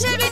Yaşa be!